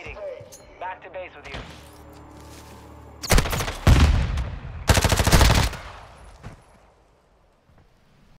meeting. Back to base with you.